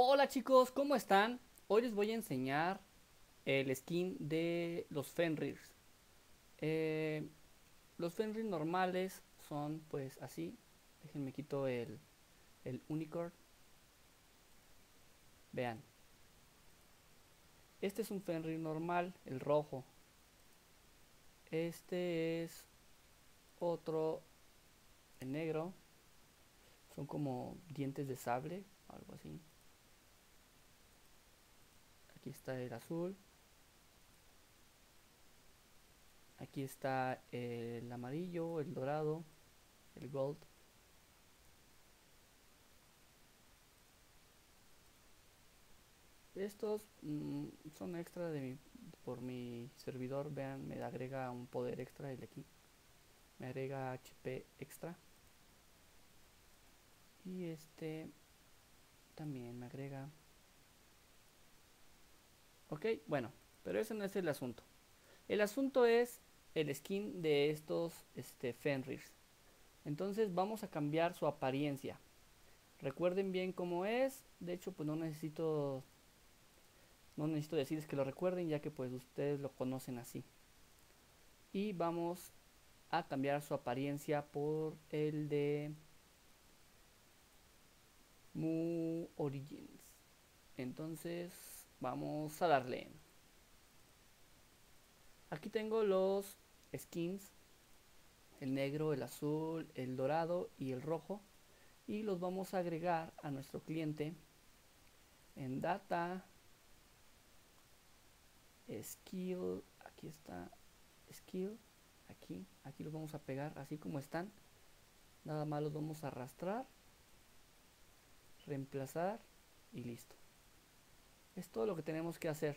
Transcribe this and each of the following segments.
Hola chicos, ¿cómo están? Hoy les voy a enseñar el skin de los Fenrirs. Eh, los Fenrir normales son pues así. Déjenme quito el, el Unicorn. Vean. Este es un Fenrir normal, el rojo. Este es otro, el negro. Son como dientes de sable, algo así. Aquí está el azul. Aquí está el amarillo, el dorado, el gold. Estos mm, son extra de mi, por mi servidor. Vean, me agrega un poder extra el aquí. Me agrega HP extra. Y este también me agrega. Ok, bueno, pero ese no es el asunto. El asunto es el skin de estos este, Fenrirs. Entonces vamos a cambiar su apariencia. Recuerden bien cómo es. De hecho, pues no necesito no necesito decirles que lo recuerden ya que pues ustedes lo conocen así. Y vamos a cambiar su apariencia por el de Mu Origins. Entonces vamos a darle. Aquí tengo los skins. El negro, el azul, el dorado y el rojo. Y los vamos a agregar a nuestro cliente en data skill aquí está skill aquí aquí los vamos a pegar así como están nada más los vamos a arrastrar reemplazar y listo es todo lo que tenemos que hacer.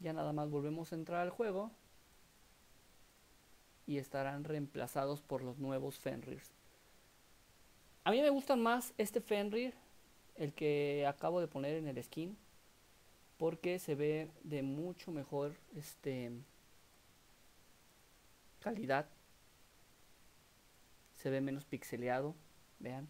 Ya nada más volvemos a entrar al juego y estarán reemplazados por los nuevos Fenrirs a mí me gustan más este Fenrir el que acabo de poner en el skin porque se ve de mucho mejor este calidad. Se ve menos pixeleado vean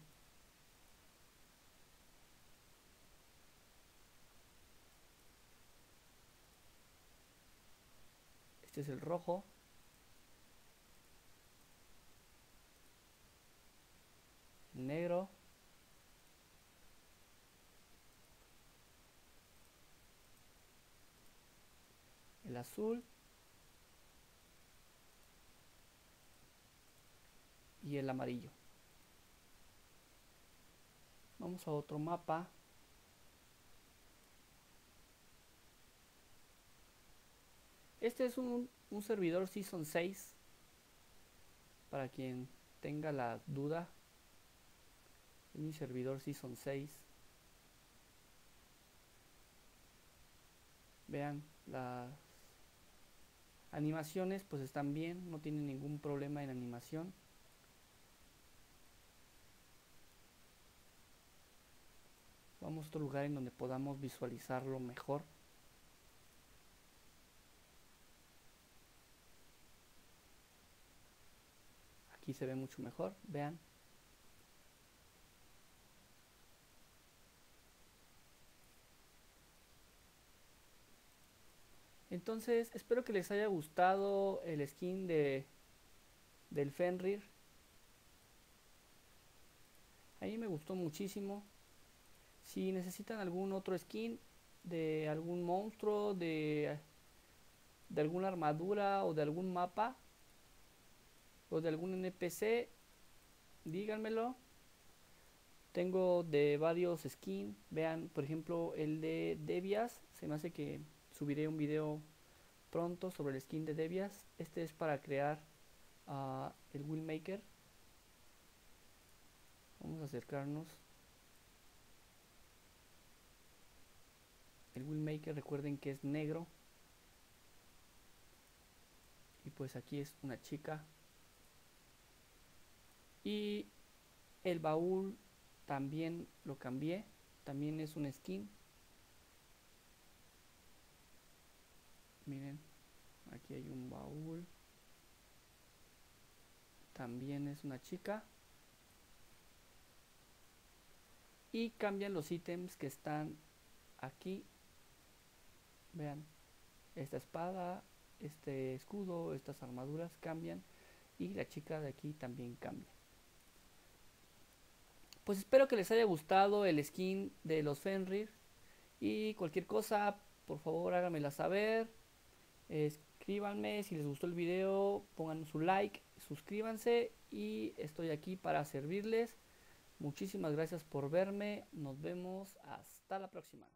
este es el rojo el negro el azul y el amarillo. Vamos a otro mapa. Este es un, un servidor Season 6. Para quien tenga la duda. Es mi servidor Season 6. Vean las Animaciones pues están bien, no tienen ningún problema en animación. Vamos a otro lugar en donde podamos visualizarlo mejor. Aquí se ve mucho mejor, vean. Entonces, espero que les haya gustado el skin de del Fenrir. A mí me gustó muchísimo. Si necesitan algún otro skin de algún monstruo, de, de alguna armadura o de algún mapa o de algún NPC, díganmelo. Tengo de varios skins. Vean, por ejemplo, el de Devias. Se me hace que subiré un video pronto sobre el skin de Devias. Este es para crear uh, el Wheelmaker. Vamos a acercarnos. El Wheelmaker, recuerden que es negro. Y pues aquí es una chica. Y el baúl también lo cambié. También es un skin. miren aquí hay un baúl también es una chica y cambian los ítems que están aquí vean esta espada este escudo estas armaduras cambian y la chica de aquí también cambia pues espero que les haya gustado el skin de los Fenrir. Y cualquier cosa por favor háganmela saber. Escríbanme si les gustó el video pongan su like suscríbanse y estoy aquí para servirles. Muchísimas gracias por verme. Nos vemos. Hasta la próxima.